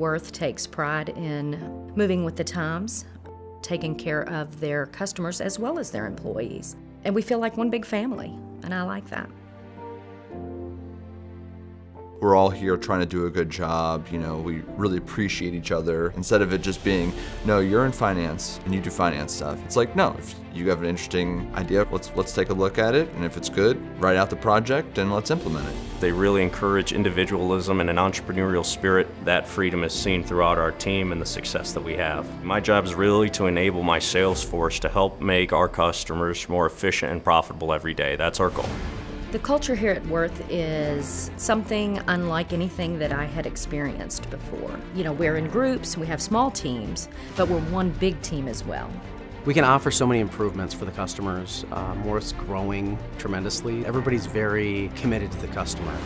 Würth takes pride in moving with the times, taking care of their customers as well as their employees. And we feel like one big family, and I like that. We're all here trying to do a good job. You know, we really appreciate each other. Instead of it just being, no, you're in finance and you do finance stuff. It's like, no, if you have an interesting idea, let's let's take a look at it, and if it's good, write out the project and let's implement it. They really encourage individualism and an entrepreneurial spirit. That freedom is seen throughout our team and the success that we have. My job is really to enable my sales force to help make our customers more efficient and profitable every day. That's our goal. The culture here at Würth is something unlike anything that I had experienced before. You know, we're in groups, we have small teams, but we're one big team as well. We can offer so many improvements for the customers. Um, Würth's growing tremendously. Everybody's very committed to the customer.